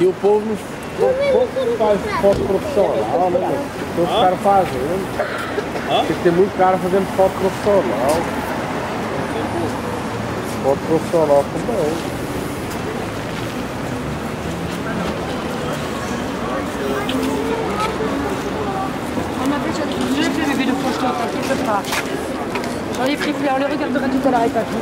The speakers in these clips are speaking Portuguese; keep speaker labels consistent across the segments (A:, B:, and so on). A: E o povo não faz foto profissional, né? Todos os caras fazendo. Tem que ter muito cara fazendo foto profissional. Foto profissional também. J'ai fait les vidéos photos, t'inquiète pas. J'en ai pris plein, on les regardera tout à l'heure avec papy.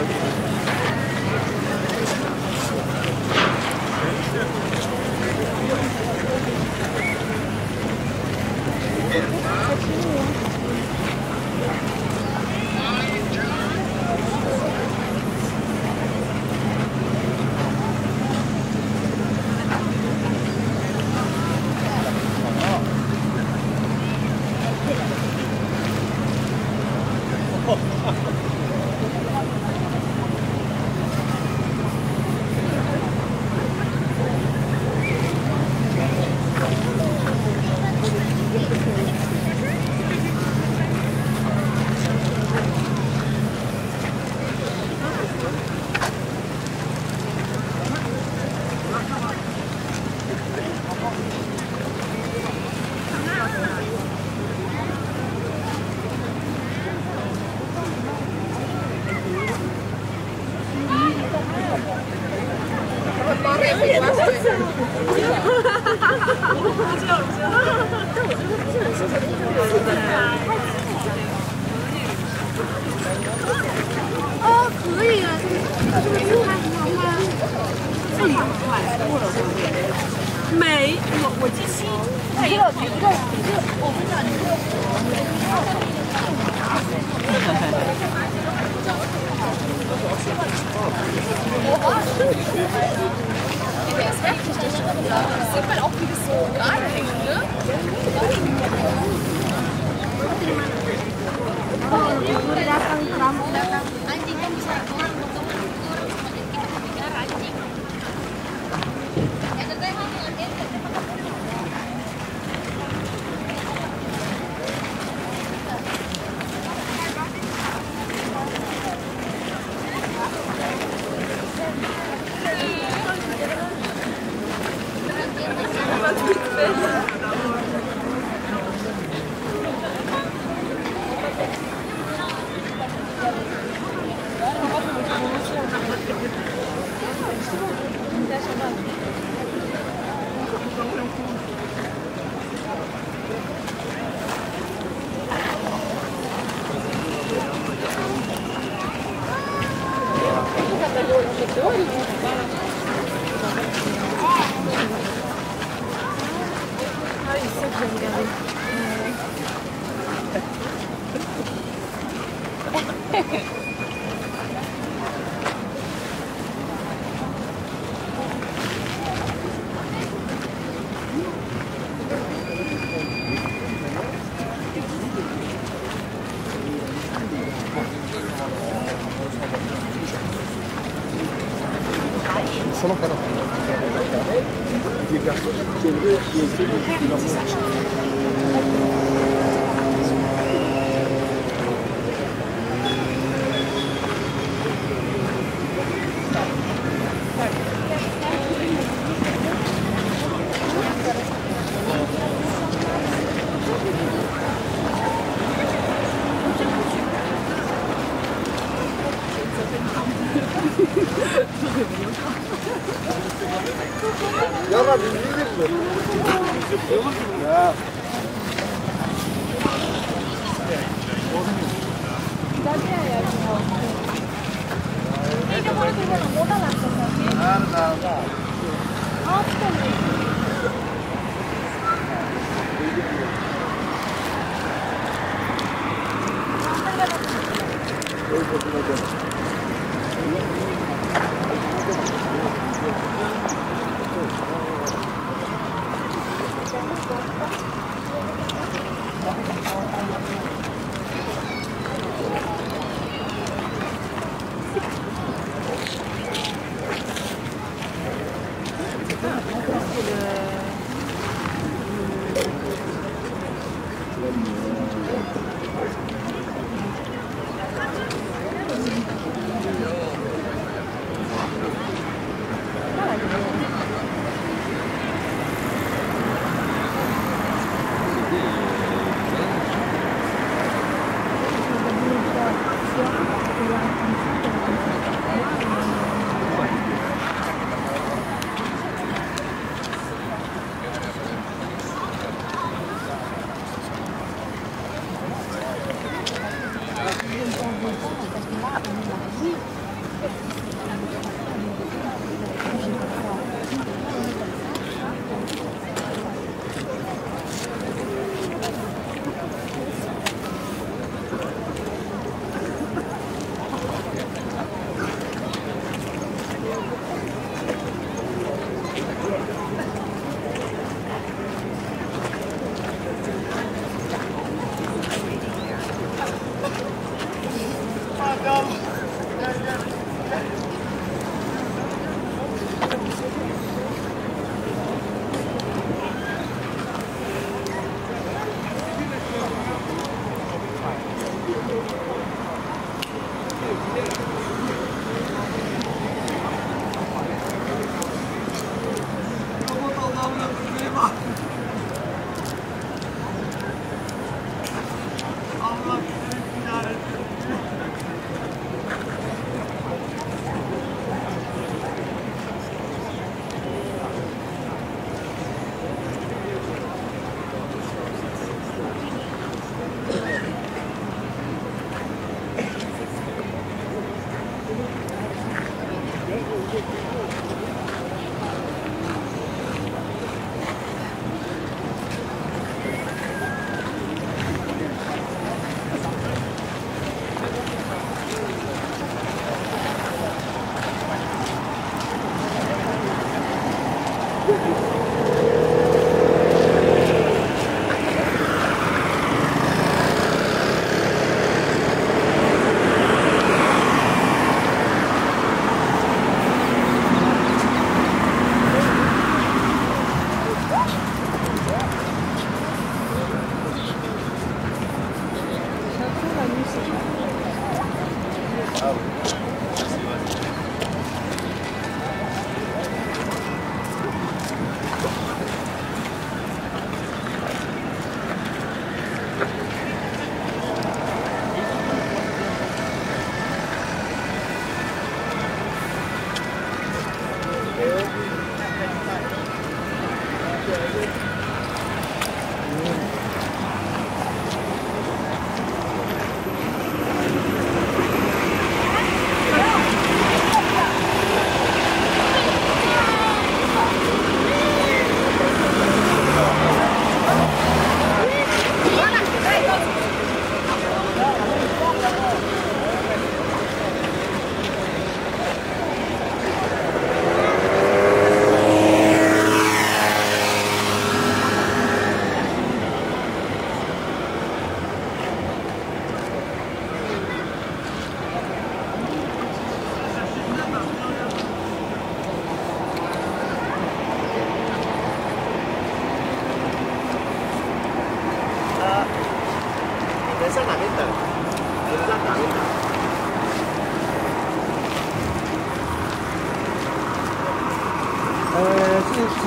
A: Thank you.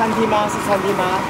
A: 餐厅吗？是餐厅吗？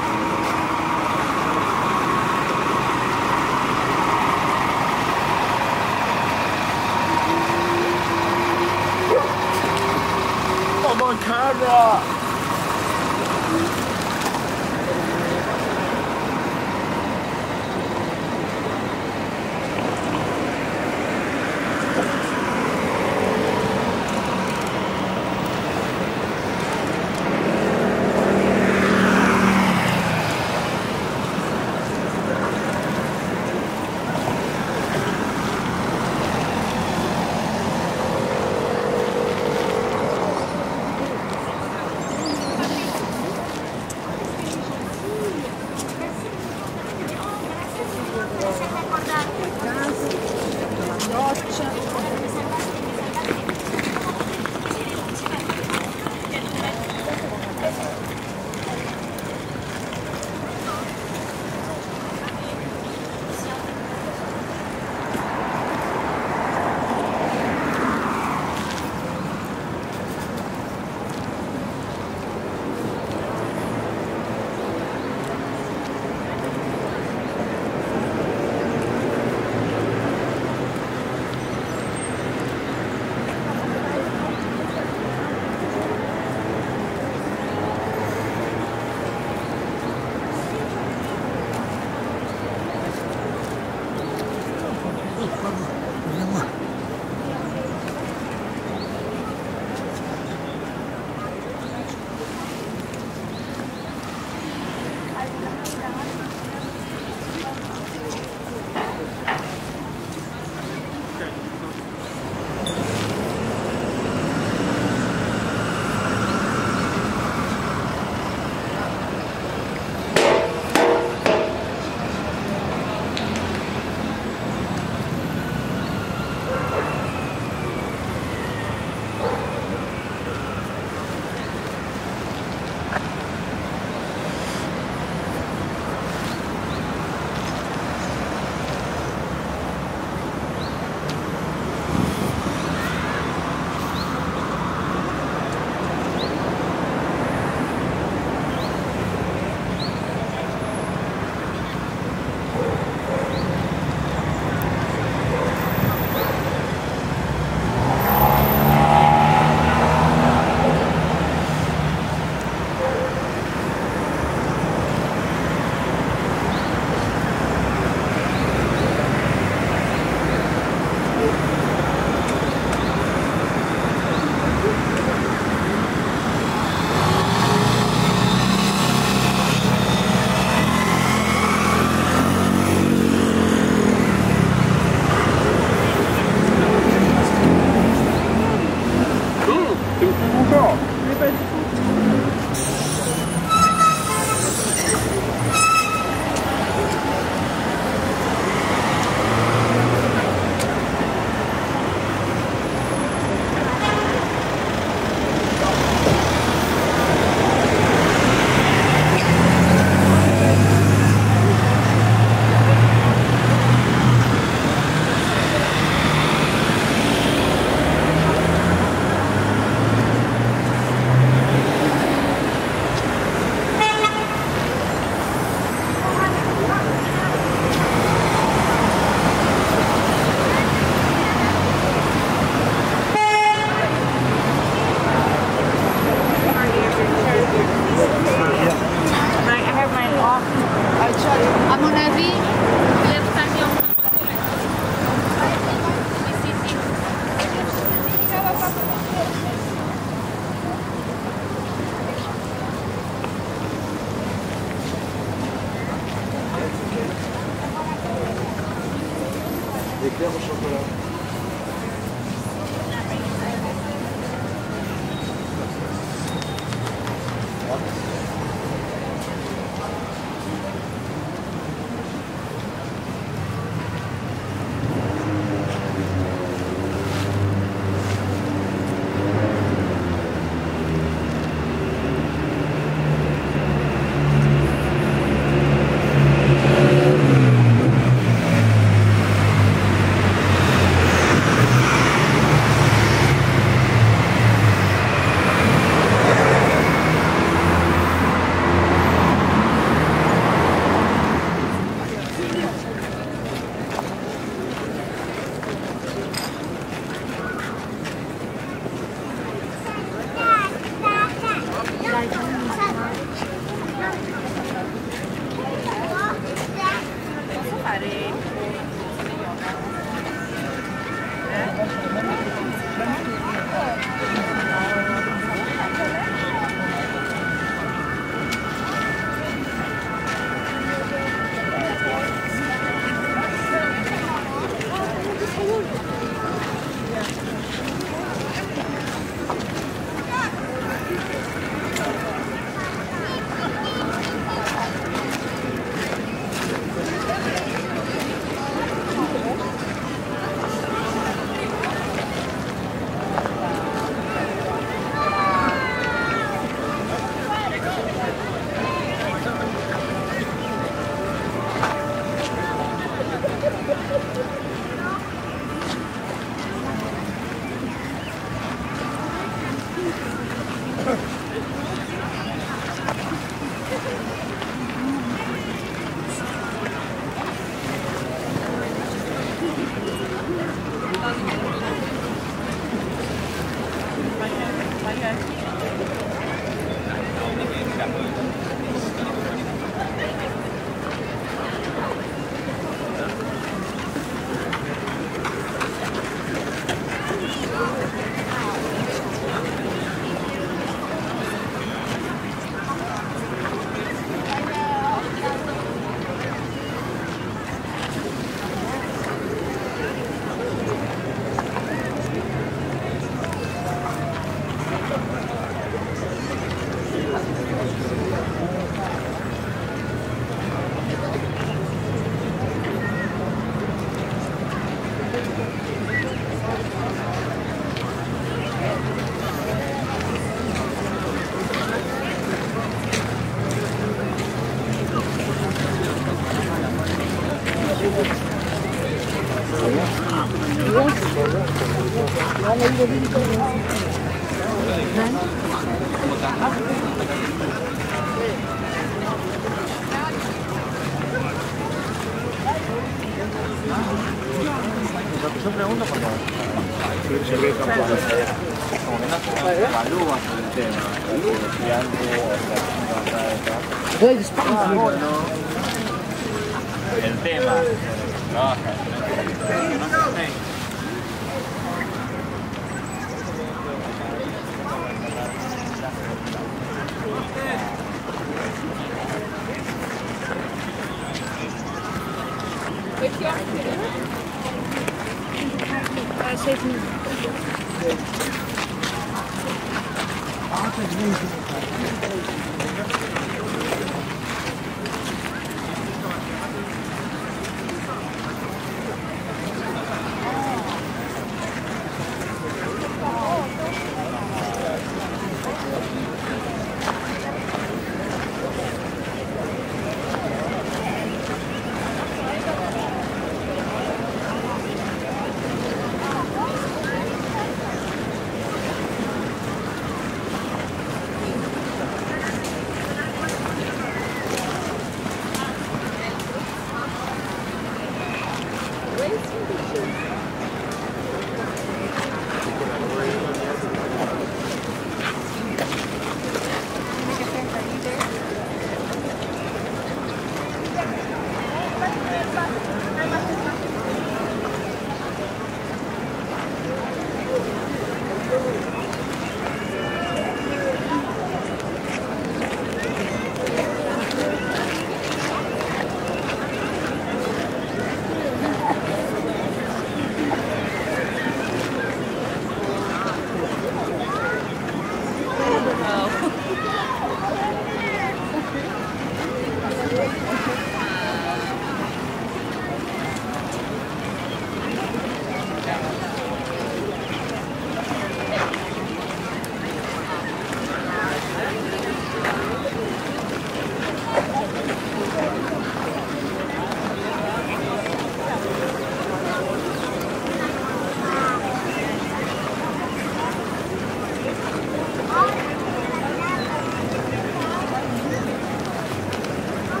A: Dois espaços.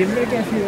A: siempre que así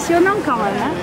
A: Pensionan né?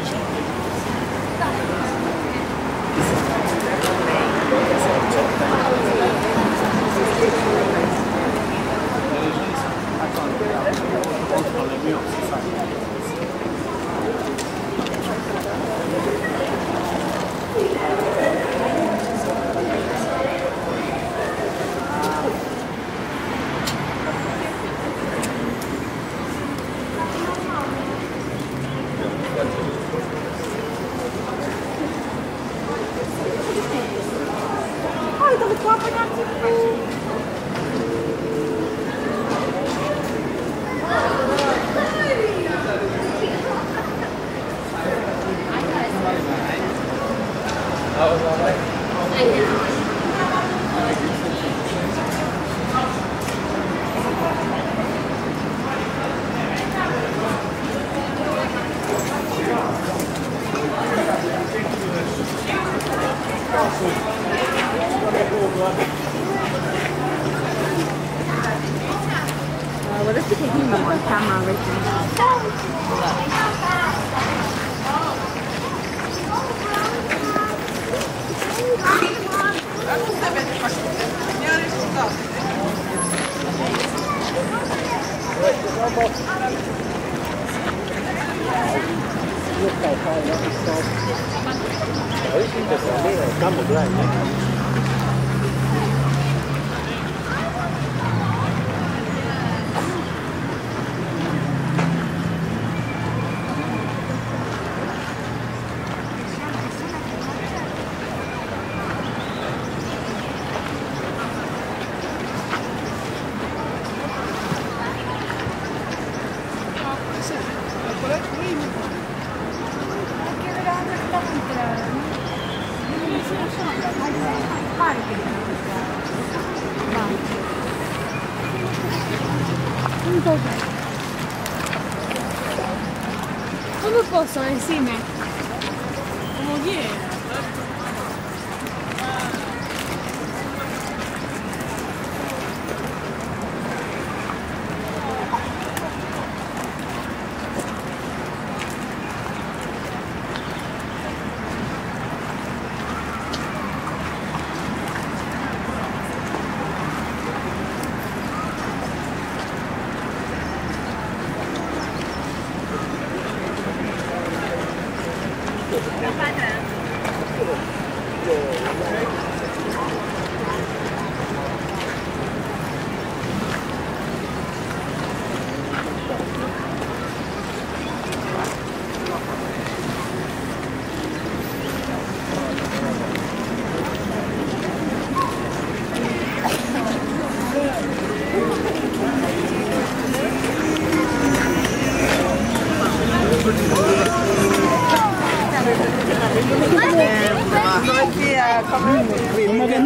A: see me.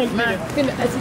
A: minute, man.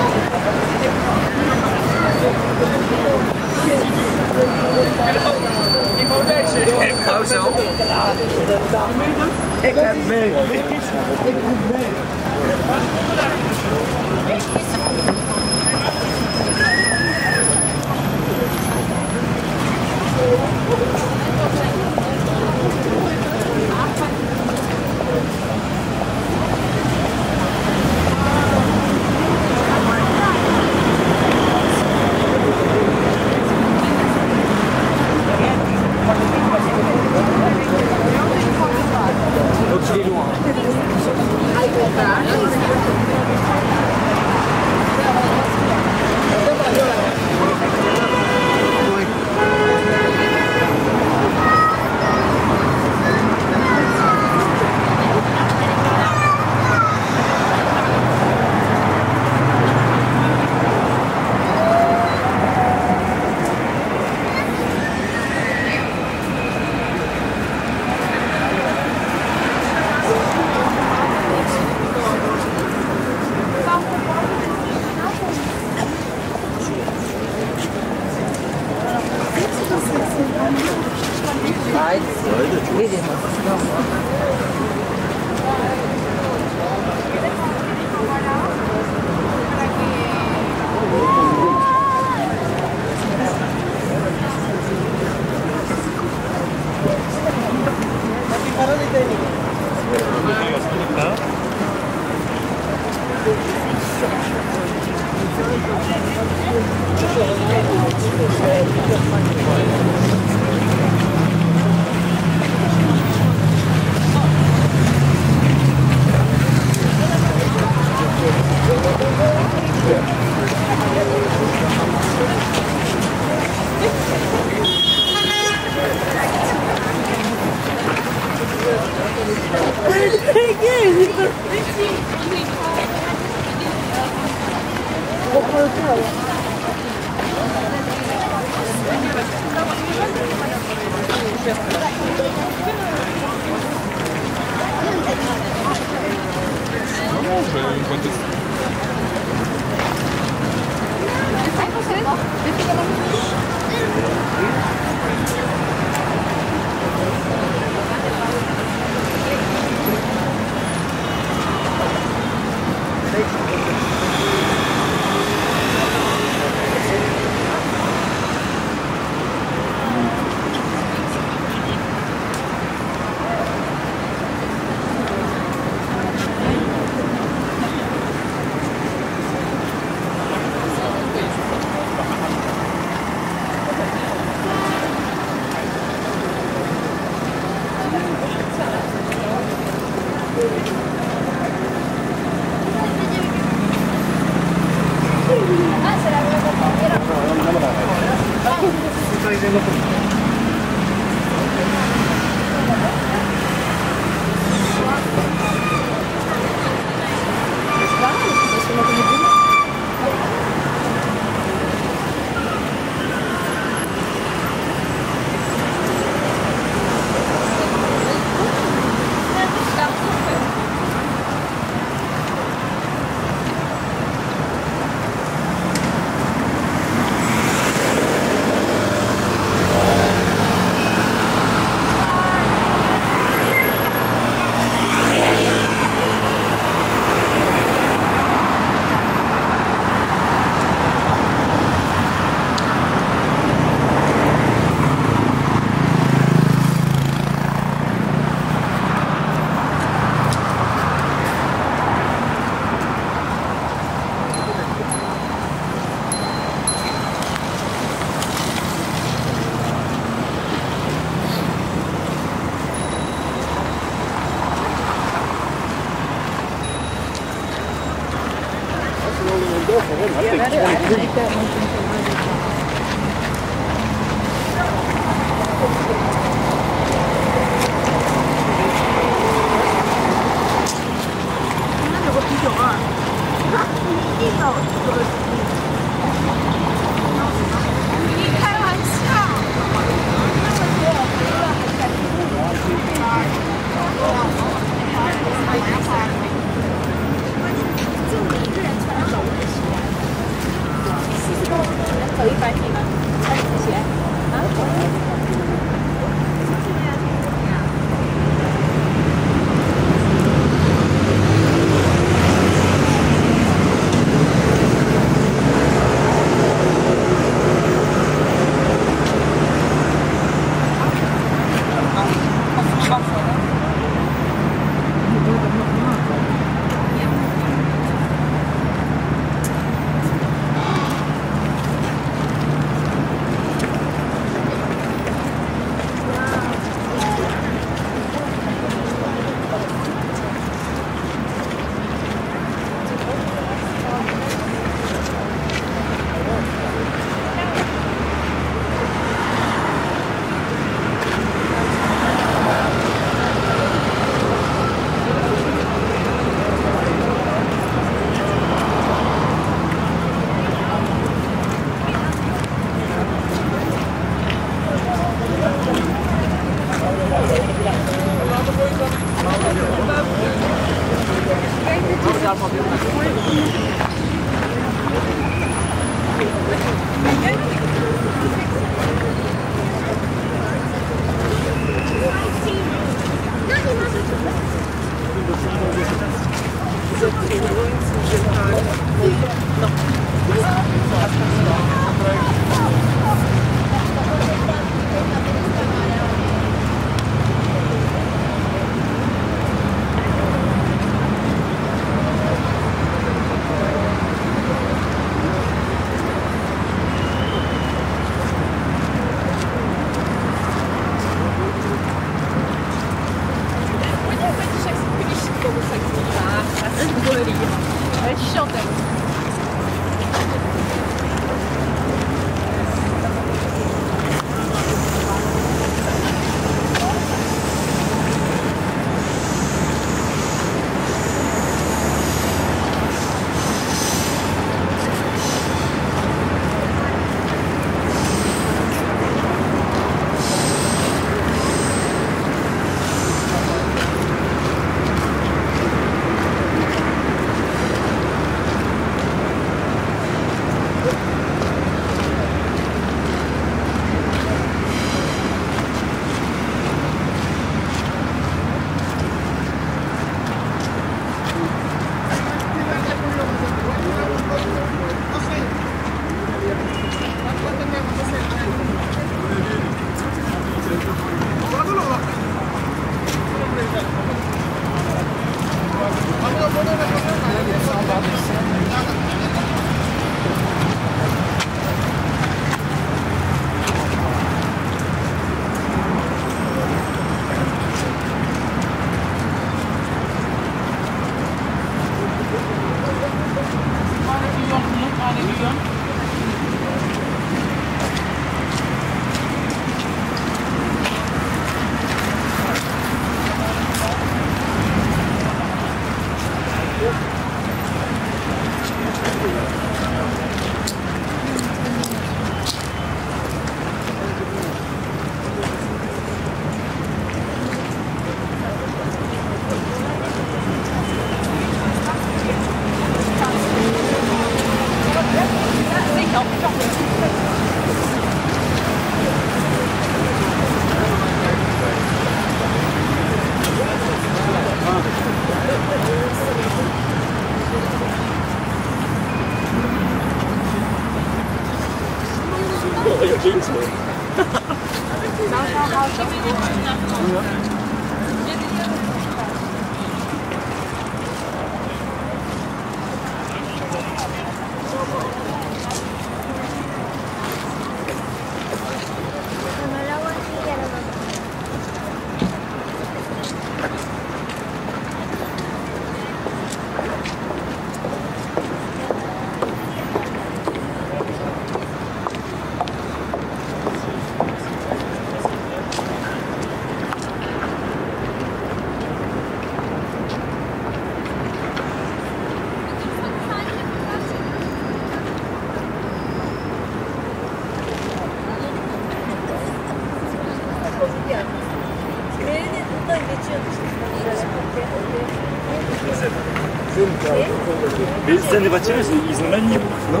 A: Et bâtiments, ils ont même Non,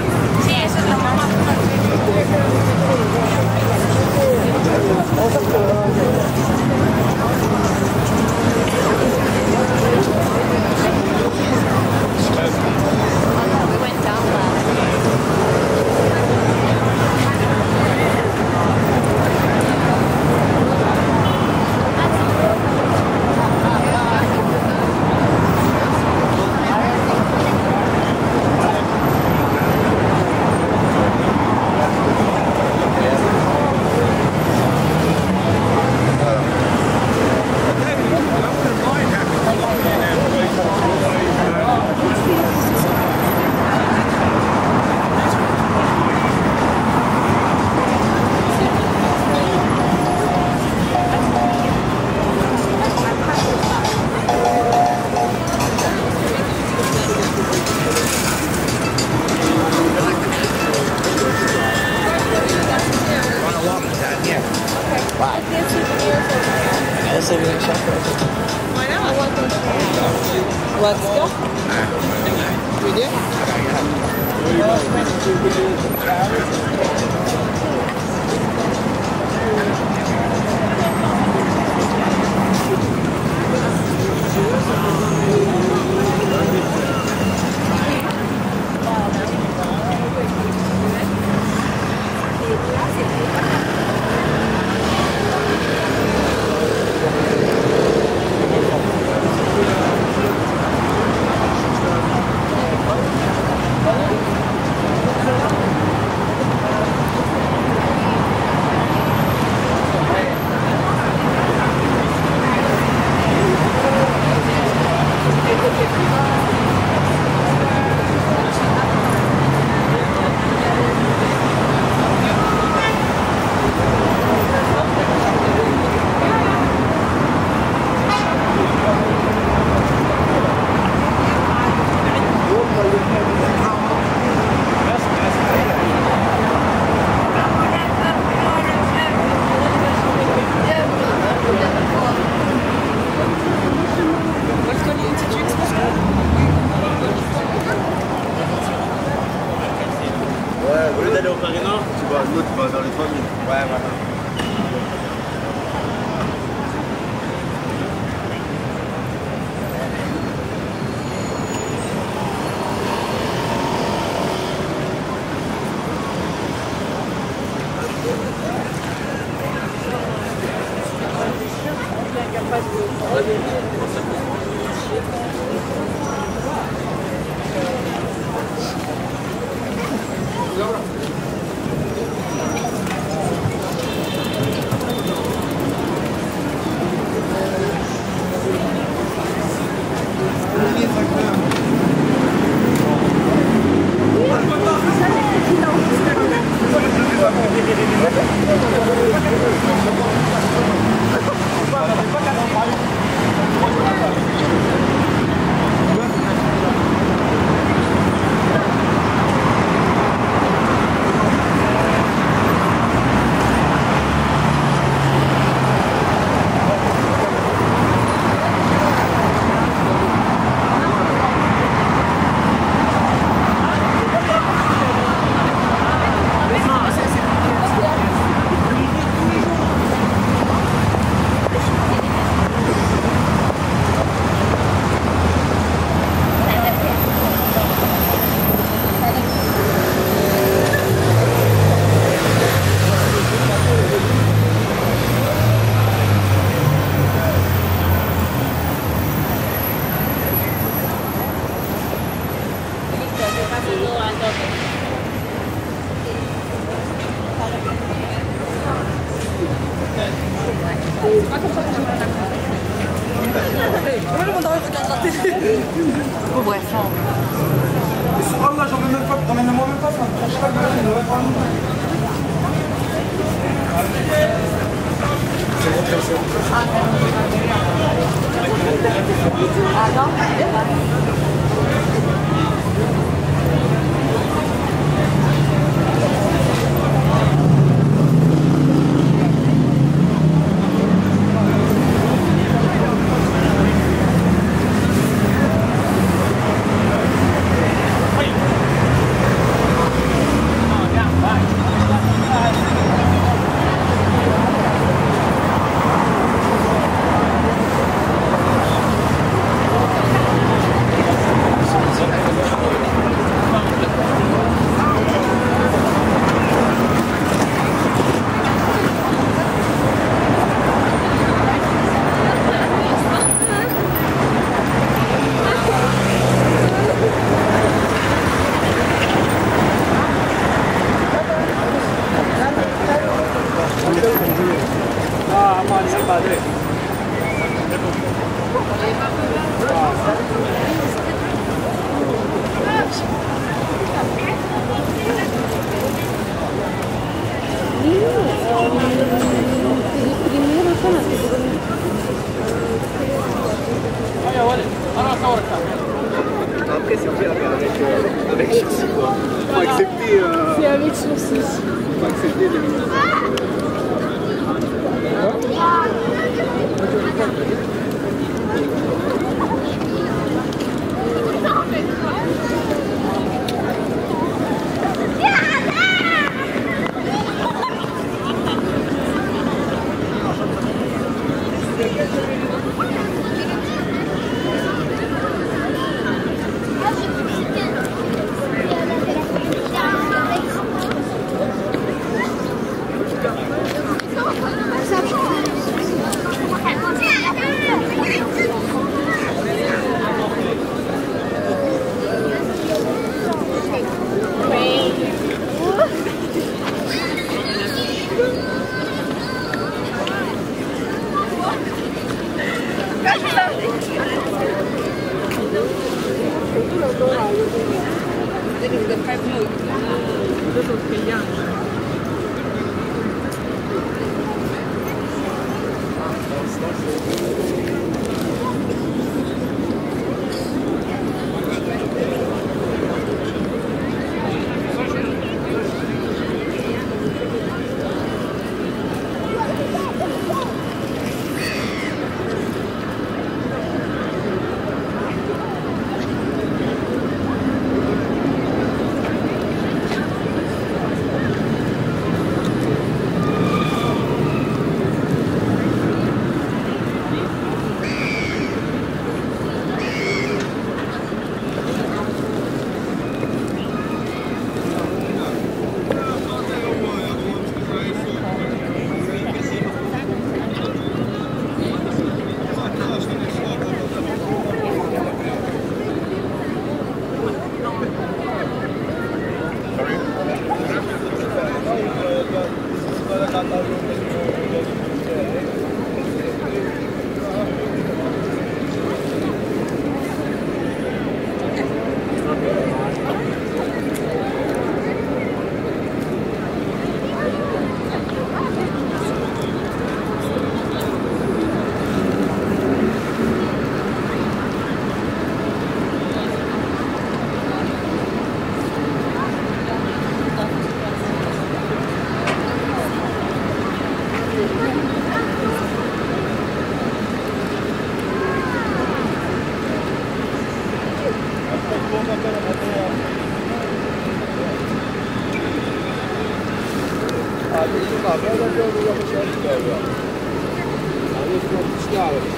A: Grazie.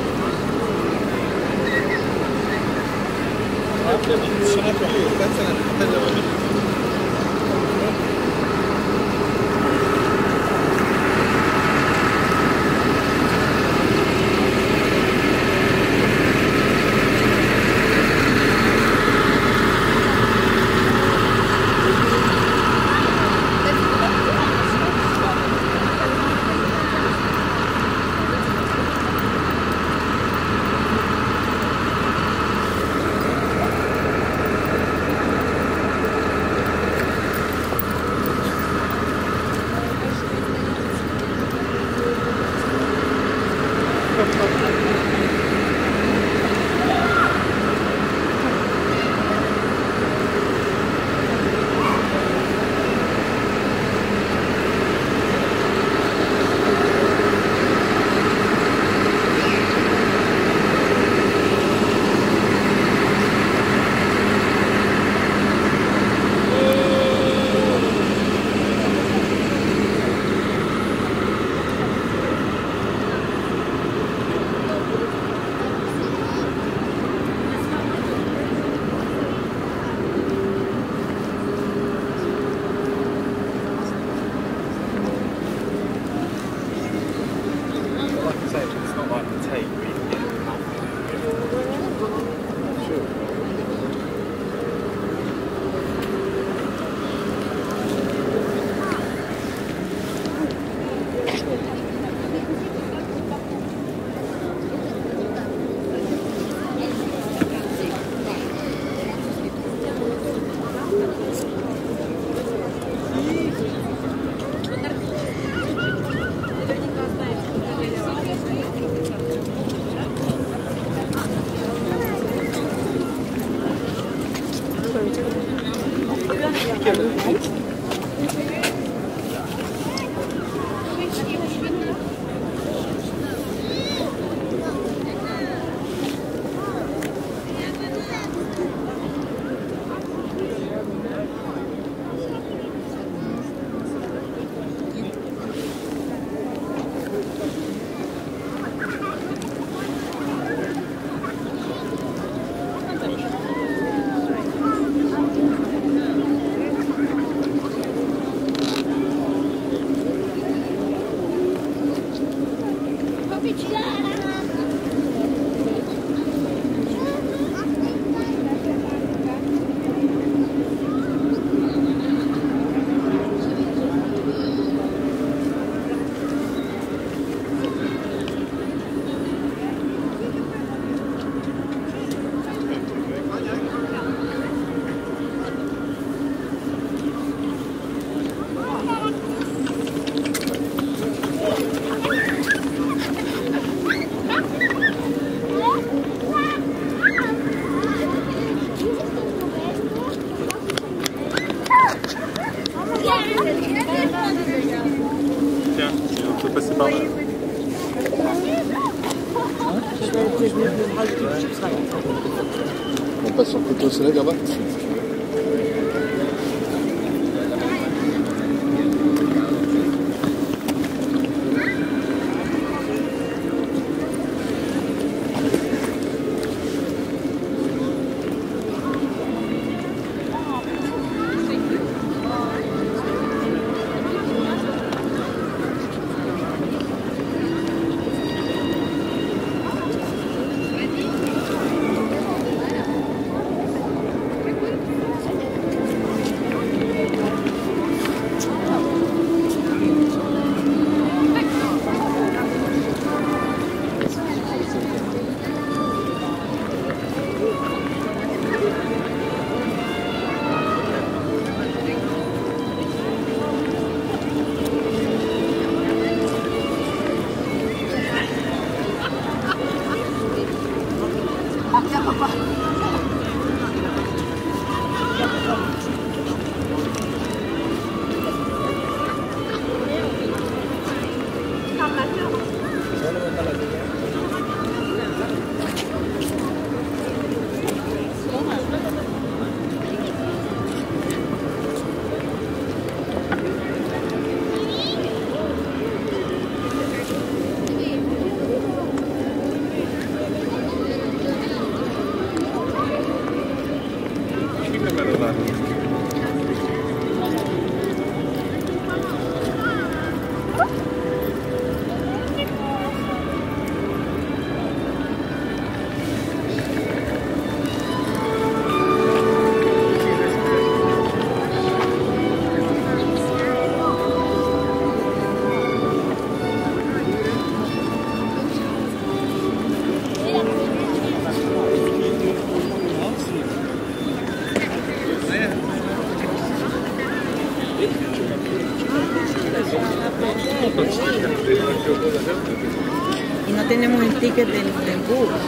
A: que é Benifremburgo,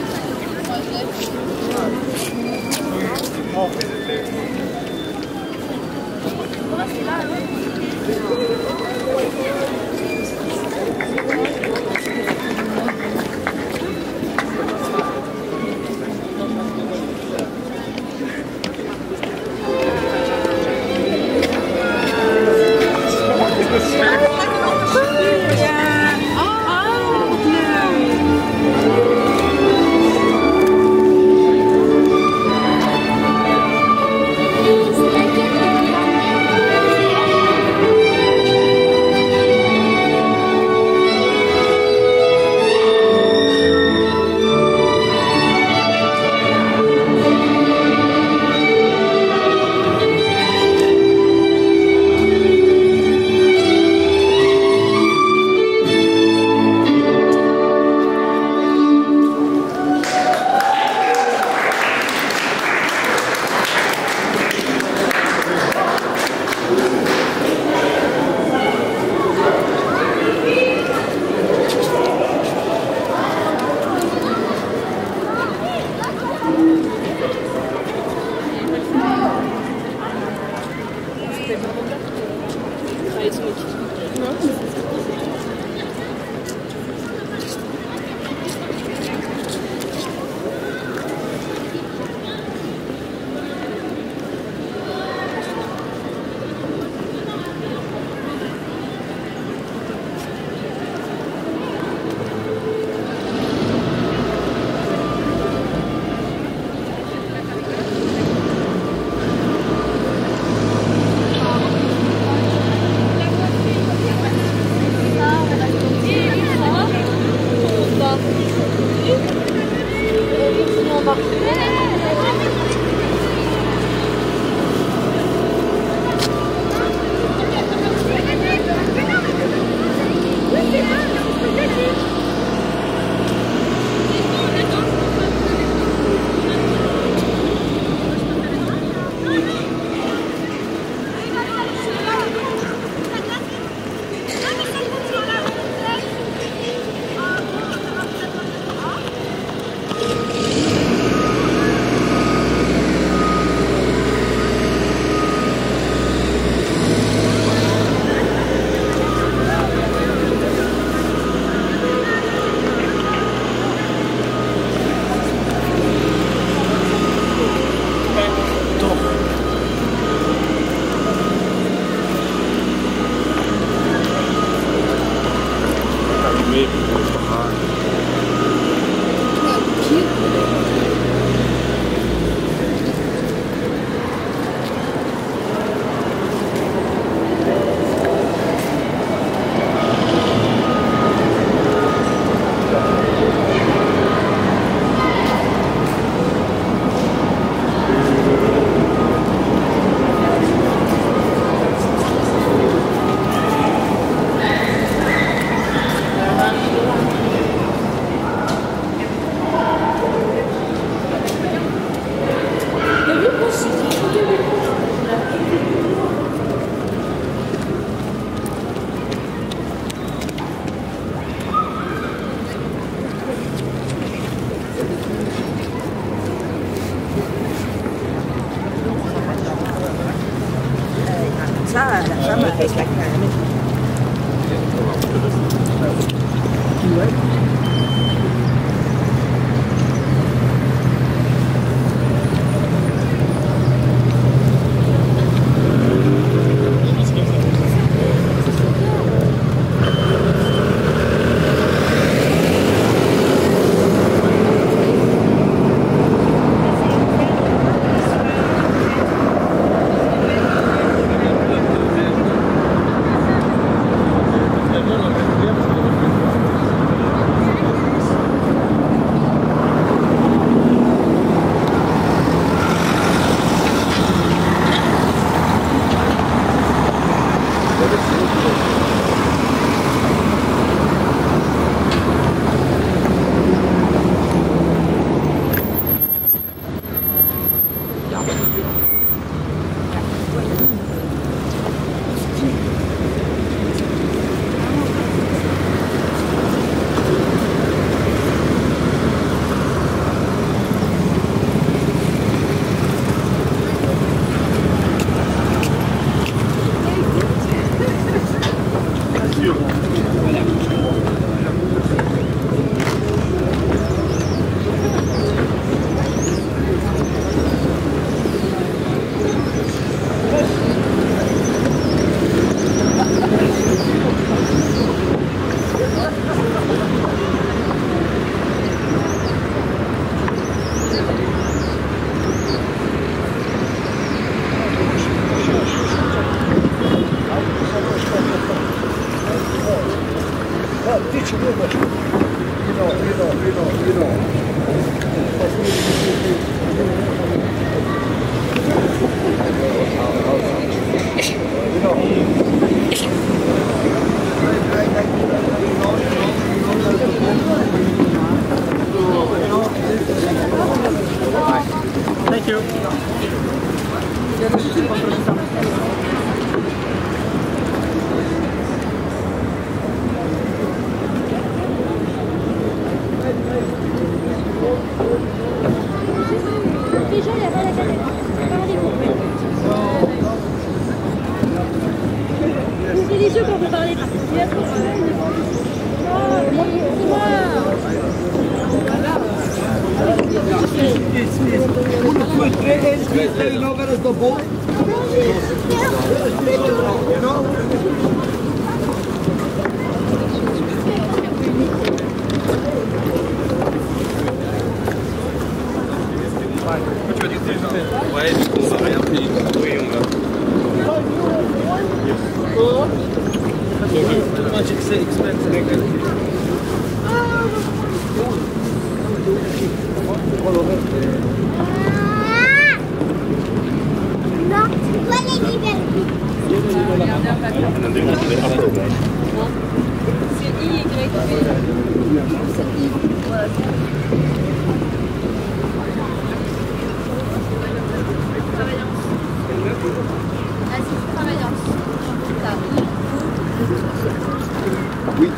A: Oui.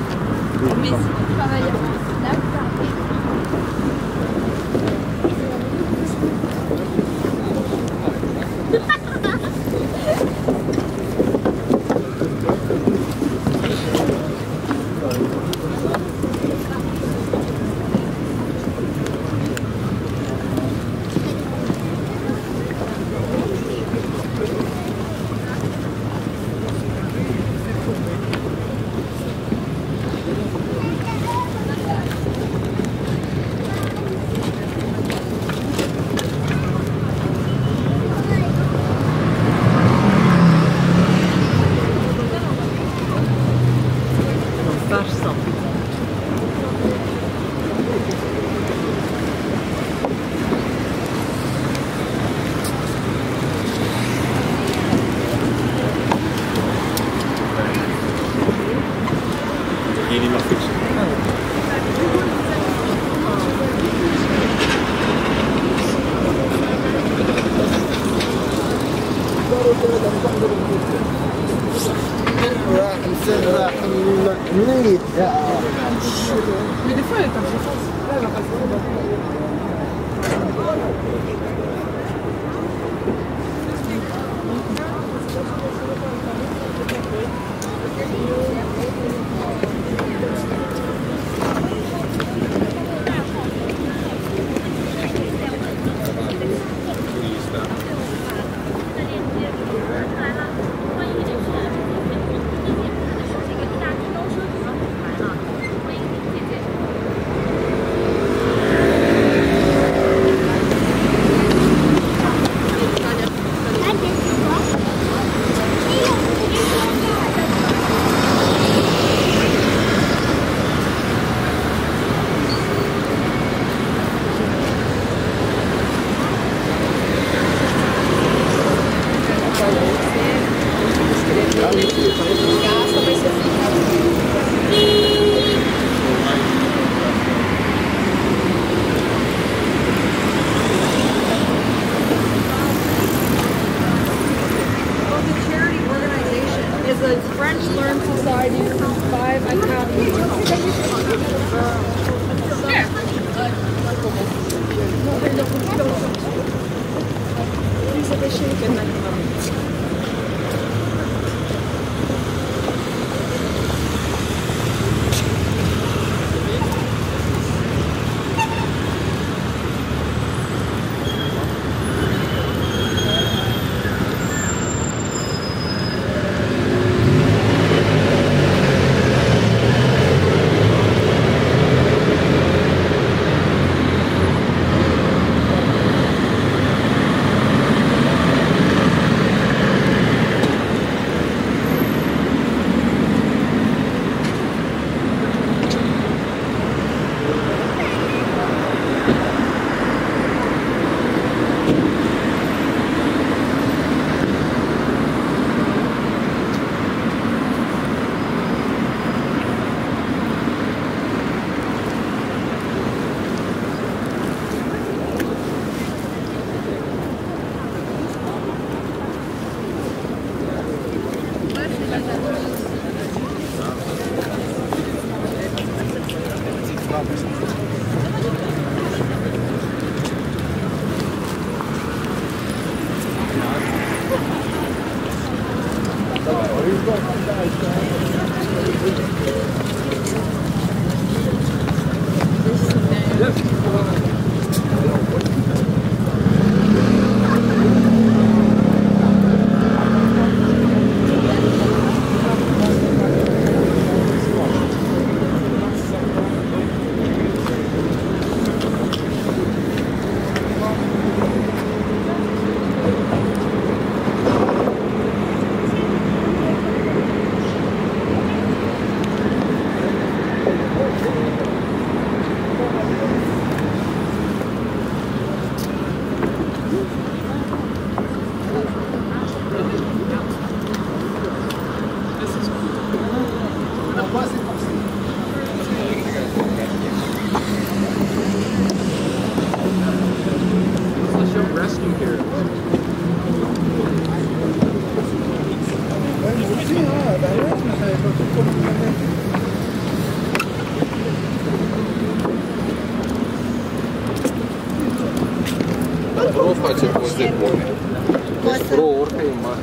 A: Mais si tu travailles de bune. Deci pro orca e max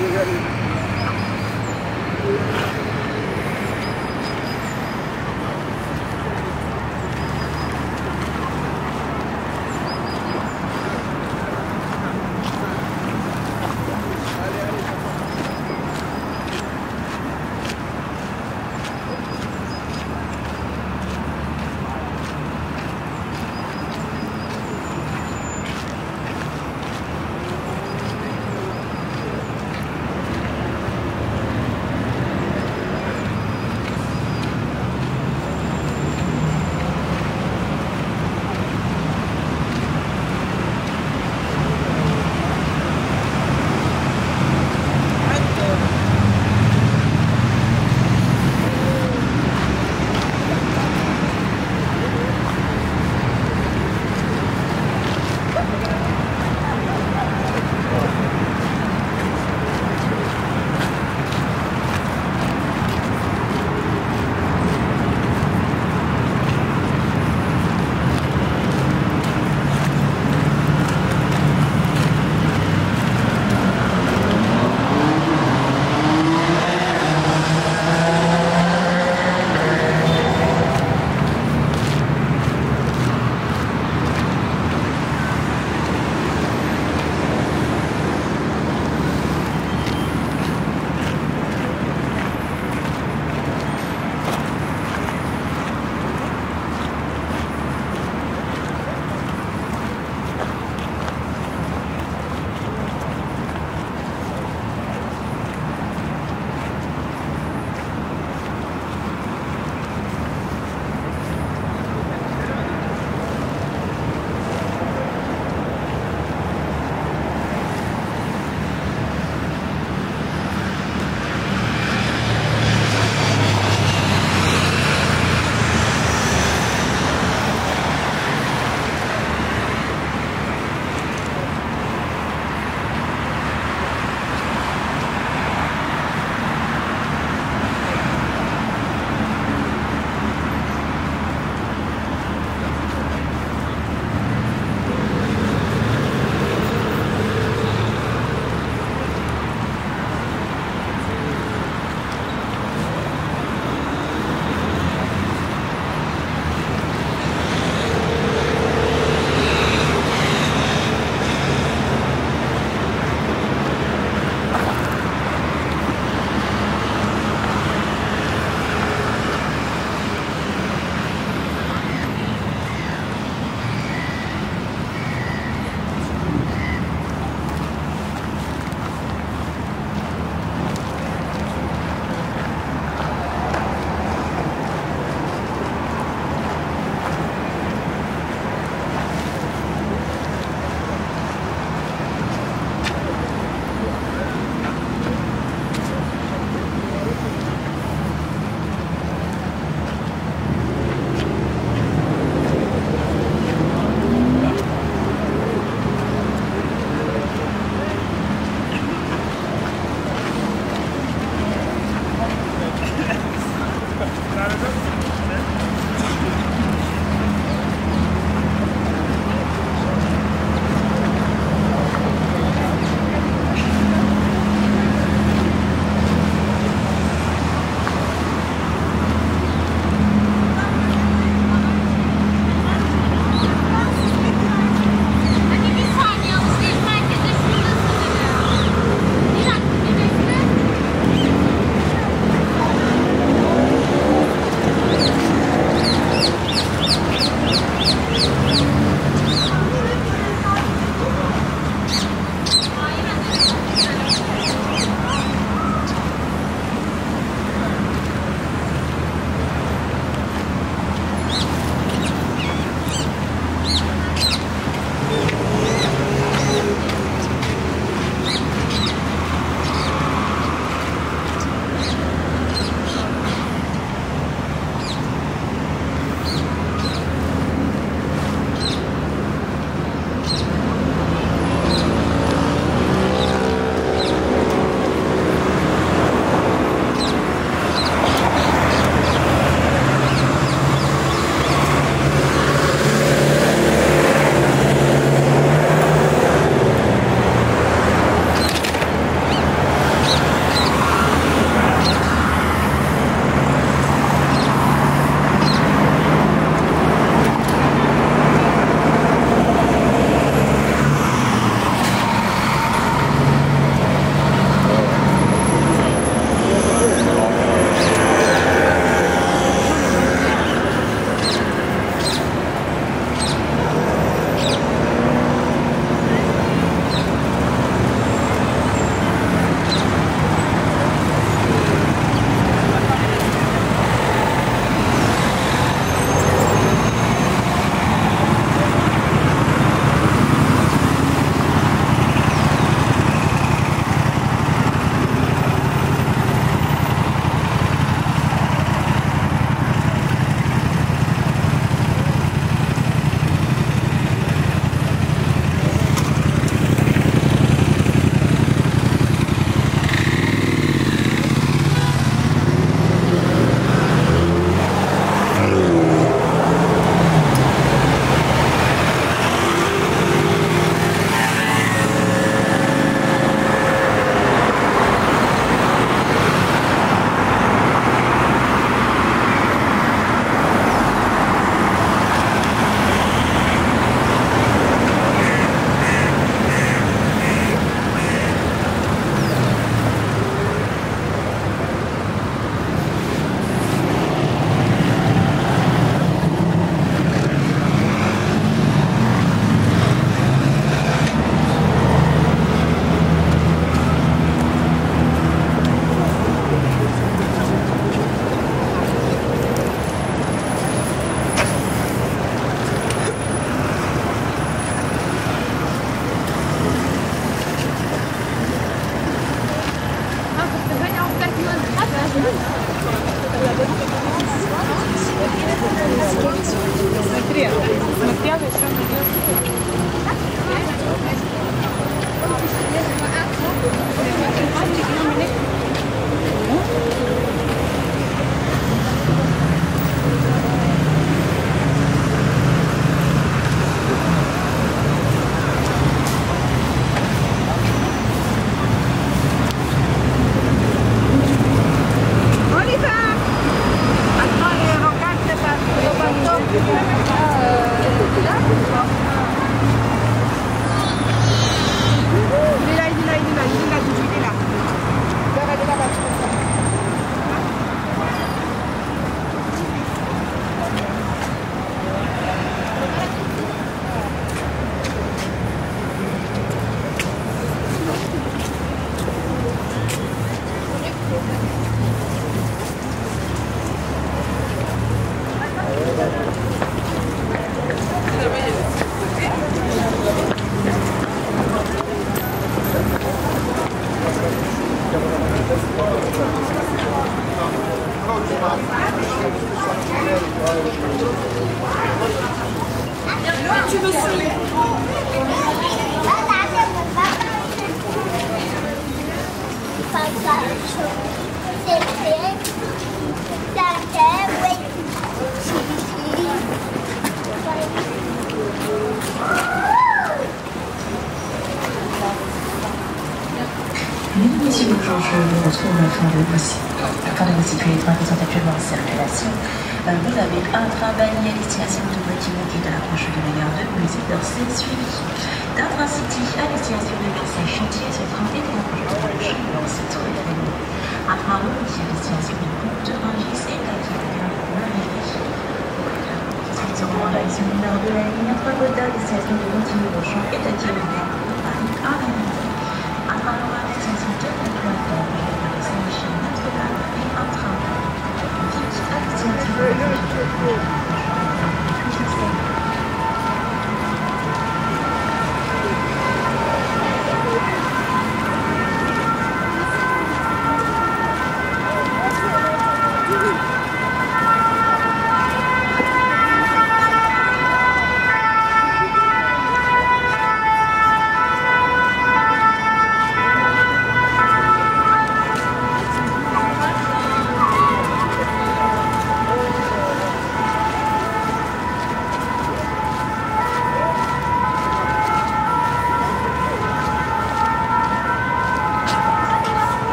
A: You're ready.